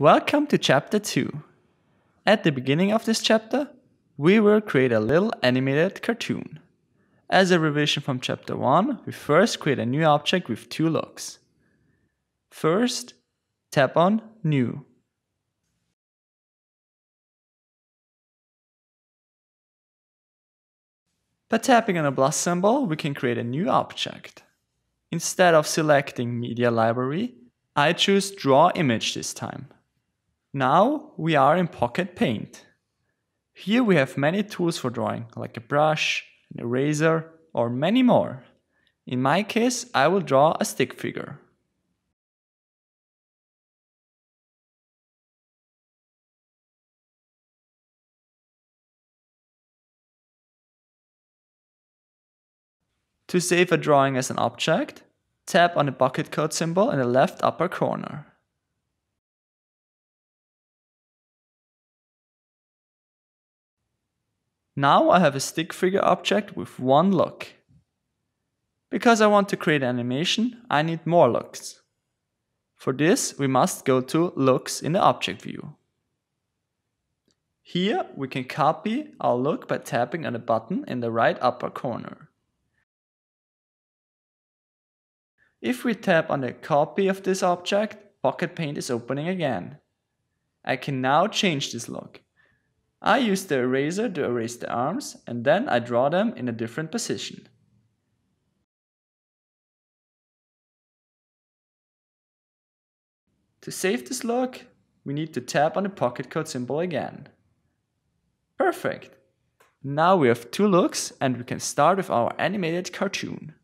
Welcome to chapter 2. At the beginning of this chapter, we will create a little animated cartoon. As a revision from chapter 1, we first create a new object with two looks. First, tap on New. By tapping on a plus symbol, we can create a new object. Instead of selecting Media Library, I choose Draw Image this time. Now we are in Pocket Paint. Here we have many tools for drawing, like a brush, an eraser, or many more. In my case, I will draw a stick figure. To save a drawing as an object, tap on the Pocket Code symbol in the left upper corner. Now I have a stick figure object with one look. Because I want to create animation, I need more looks. For this, we must go to Looks in the object view. Here, we can copy our look by tapping on the button in the right upper corner. If we tap on the copy of this object, Pocket Paint is opening again. I can now change this look. I use the eraser to erase the arms and then I draw them in a different position. To save this look, we need to tap on the pocket code symbol again. Perfect! Now we have two looks and we can start with our animated cartoon.